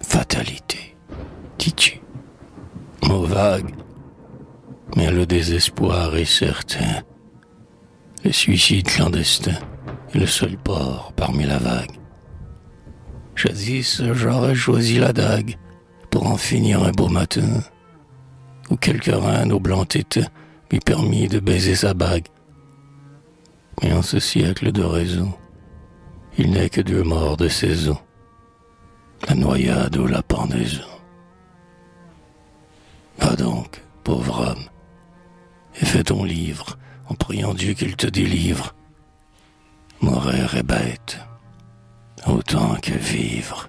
Fatalité. Dis-tu. Mot vague. Mais le désespoir est certain. Le suicide clandestins est le seul port parmi la vague. Jadis, j'aurais choisi la dague pour en finir un beau matin, où quelque reine au blanc tête lui permit de baiser sa bague. Mais en ce siècle de raison, il n'est que deux morts de saison, la noyade ou la pendaison. Va donc, pauvre homme, et fais ton livre en priant Dieu qu'il te délivre. Mourir est bête, autant que vivre.